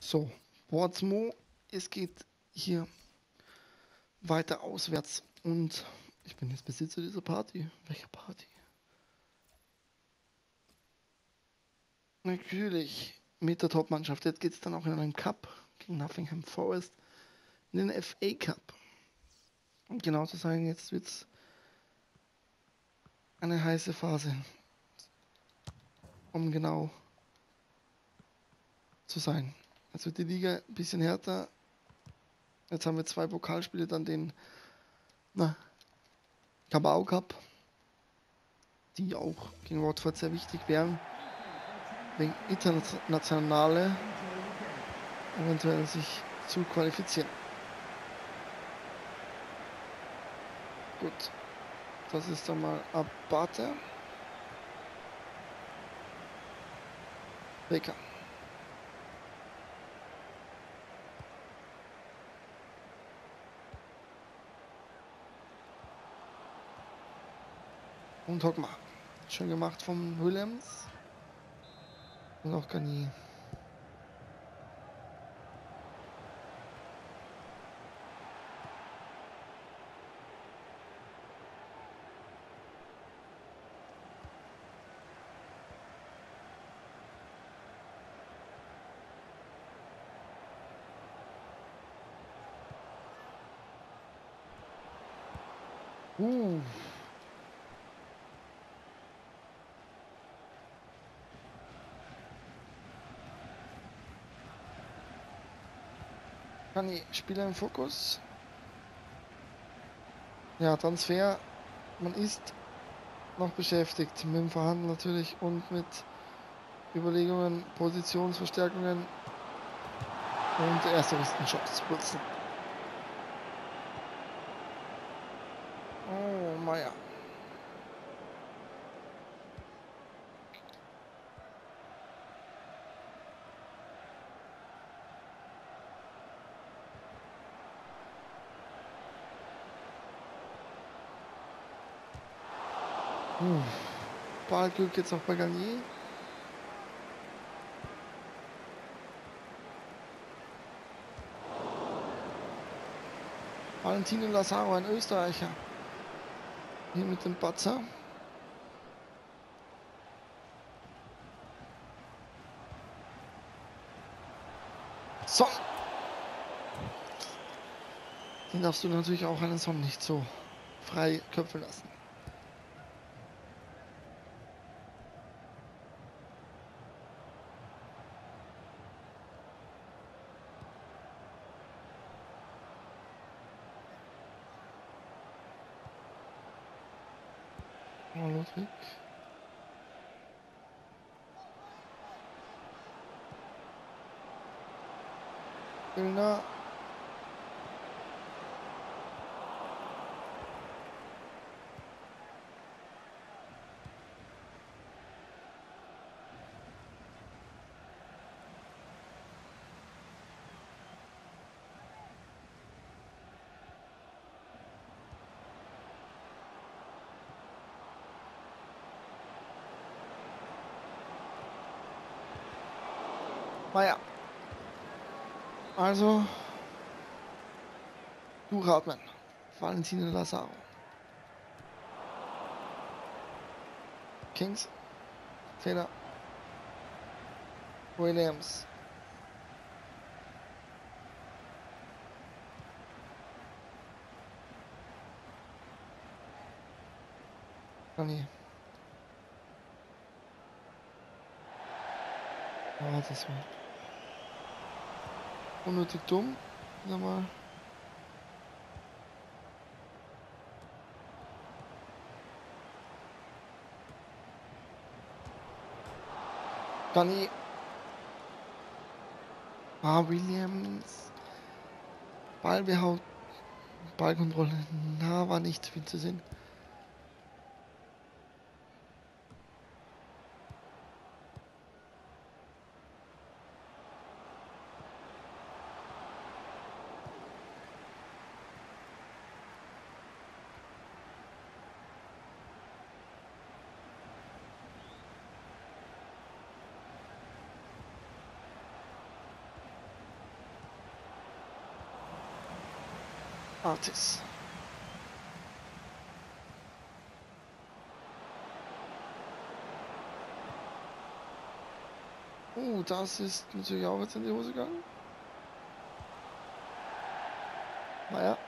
So, Portsmouth, es geht hier weiter auswärts und ich bin jetzt Besitzer dieser Party. Welche Party? Natürlich mit der Top-Mannschaft. Jetzt geht es dann auch in einen Cup gegen Nottingham Forest in den FA Cup. Um genau zu sagen, jetzt wird es eine heiße Phase, um genau zu sein. Jetzt wird die Liga ein bisschen härter. Jetzt haben wir zwei Pokalspiele, dann den na, Cabao Cup, die auch gegen Watford sehr wichtig wären, wegen internationale eventuell sich zu qualifizieren. Gut, das ist dann mal Abate. Becker. Und Hockmar. Schön gemacht vom Williams. Und auch Garnier. Uh. Kann ich Spieler im Fokus? Ja, Transfer. Man ist noch beschäftigt mit dem Verhandeln natürlich und mit Überlegungen, Positionsverstärkungen und erste Shots zu putzen. Oh, Meier. Ballglück jetzt auch bei Garnier. Valentino Lazaro, ein Österreicher. Hier mit dem Batzer. So. Den darfst du natürlich auch einen Son nicht so frei köpfen lassen. dans le truc. Naja. Also. Du Radmann. Valentino Lazaro. Kings. Fehler. Williams. Conny. Ah, das war unnötig dumm. Nochmal. Danny. Ah, Williams. Ballbehaut. Ballkontrolle. Na, war nicht viel zu sehen. Artis. Oh, das ist natürlich auch jetzt in die Hose gegangen. Naja.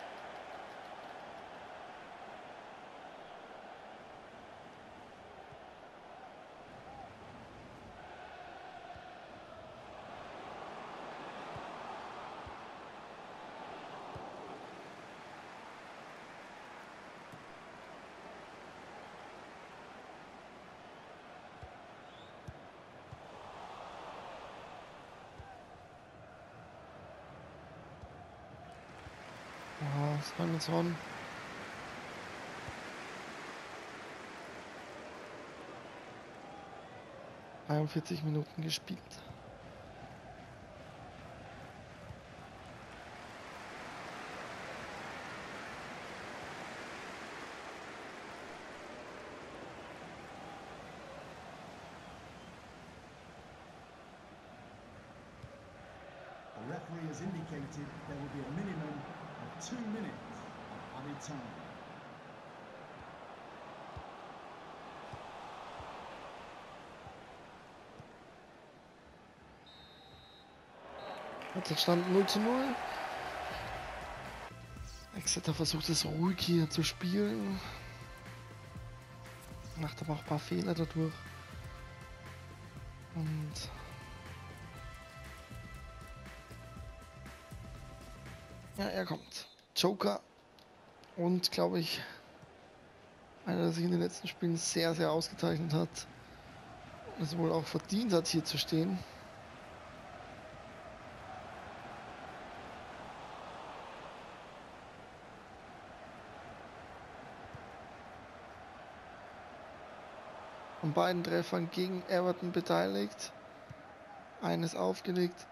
Ja, das hauen. Einundvierzig Minuten gespielt. Indicated there will be a minimum two minutes of added time. Hat stand 0 zu 0. Exeter versucht es ruhig hier zu spielen. Macht aber auch ein paar Fehler dadurch. Und ja, er kommt. Joker. Und glaube ich, einer, der sich in den letzten Spielen sehr, sehr ausgezeichnet hat. Und es wohl auch verdient hat, hier zu stehen. An beiden Treffern gegen Everton beteiligt. Eines aufgelegt.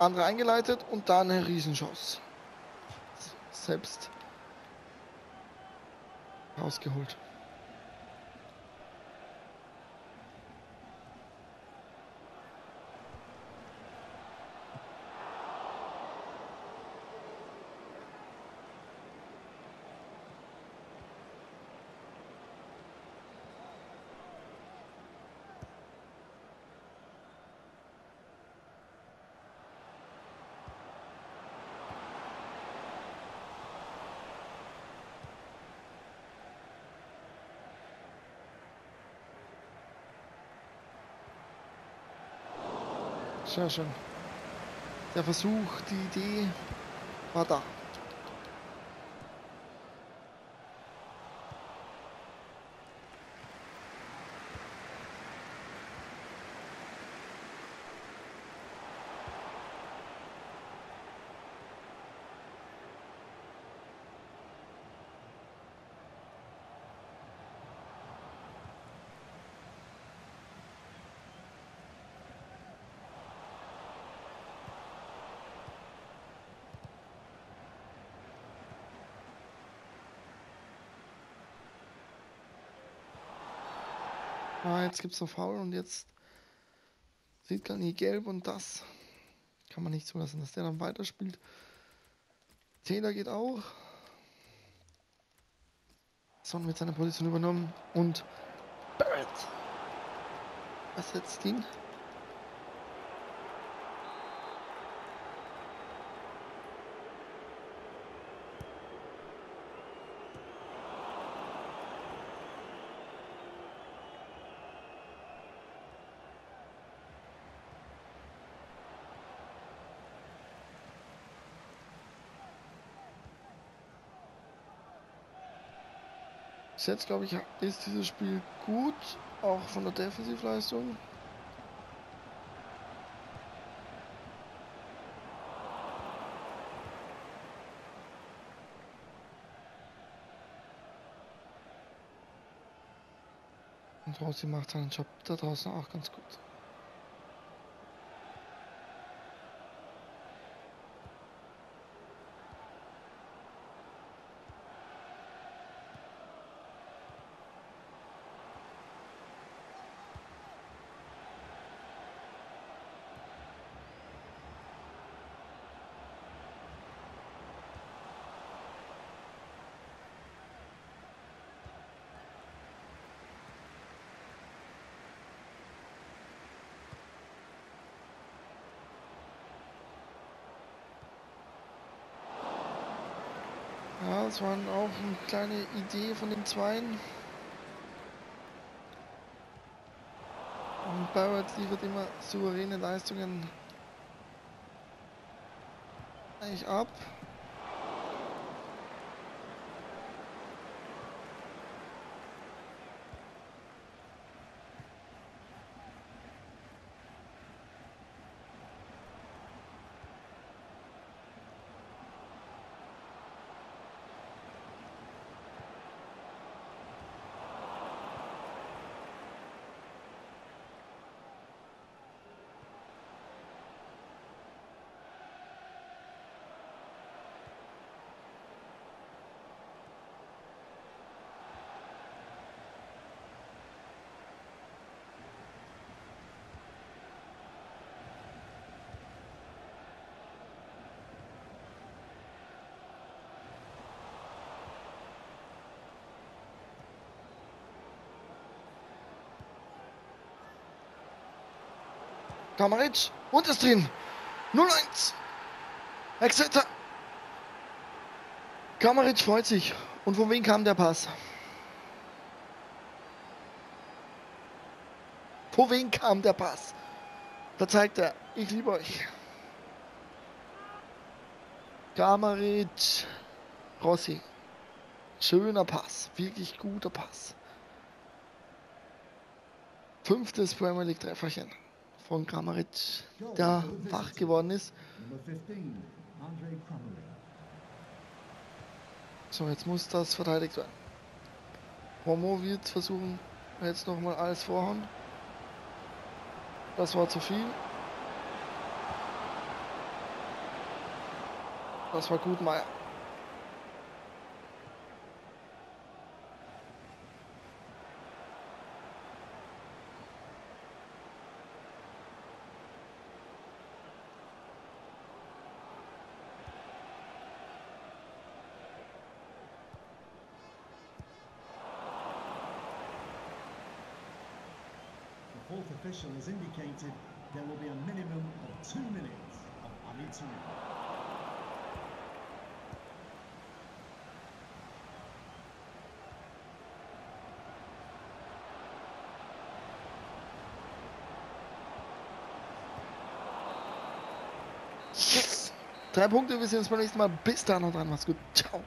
Andere eingeleitet und dann ein Riesenschuss. Selbst rausgeholt. Sehr schön. Der Versuch, die Idee war da. Ah, jetzt gibt es noch Foul und jetzt sieht gar nie gelb und das kann man nicht zulassen, dass der dann weiterspielt. Taylor geht auch. Son wird seine Position übernommen und Barrett ersetzt ihn. Bis jetzt, glaube ich, ist dieses Spiel gut, auch von der Defensivleistung. Und Rossi macht seinen Job da draußen auch ganz gut. Das war auch eine kleine Idee von den Zweien. Und Barrett liefert immer souveräne Leistungen eigentlich ab. Kamaric und ist drin. 0-1. Exeter. Kamaric freut sich. Und von wem kam der Pass? Von wem kam der Pass? Da zeigt er, ich liebe euch. Kamaric, Rossi. Schöner Pass, wirklich guter Pass. Fünftes Premier League Trefferchen von Kramaric, der wach geworden ist. So, jetzt muss das verteidigt werden. Homo wird versuchen, jetzt nochmal alles vorhauen. Das war zu viel. Das war gut, Meier. Fourth official has indicated there will be a minimum of two minutes of added time. Drei Punkte, wir sehen uns beim nächsten Mal. Bis dann und dran, macht's gut. Ciao.